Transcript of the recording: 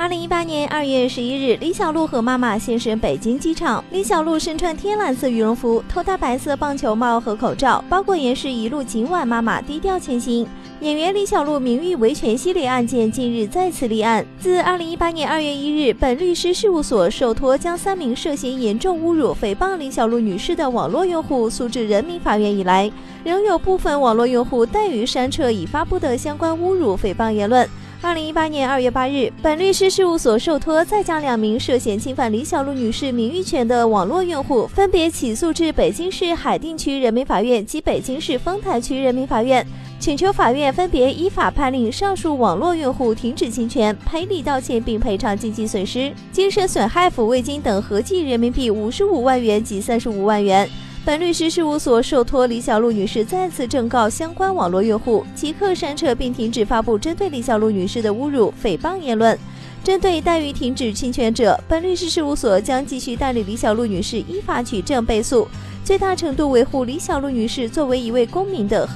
二零一八年二月十一日，李小璐和妈妈现身北京机场。李小璐身穿天蓝色羽绒服，头戴白色棒球帽和口罩，包裹严实，一路紧挽妈妈低调前行。演员李小璐名誉维权系列案件近日再次立案。自二零一八年二月一日，本律师事务所受托将三名涉嫌严重侮辱、诽谤李小璐女士的网络用户诉至人民法院以来，仍有部分网络用户怠于删撤已发布的相关侮辱、诽谤言论。二零一八年二月八日，本律师事务所受托再将两名涉嫌侵犯李小璐女士名誉权的网络用户分别起诉至北京市海淀区人民法院及北京市丰台区人民法院，请求法院分别依法判令上述网络用户停止侵权、赔礼道歉并赔偿经济损失、精神损害抚慰金等合计人民币五十五万元及三十五万元。本律师事务所受托李小璐女士再次正告相关网络用户，即刻删撤并停止发布针对李小璐女士的侮辱、诽谤言论。针对待遇停止侵权者，本律师事务所将继续代理李小璐女士依法取证被诉，最大程度维护李小璐女士作为一位公民的。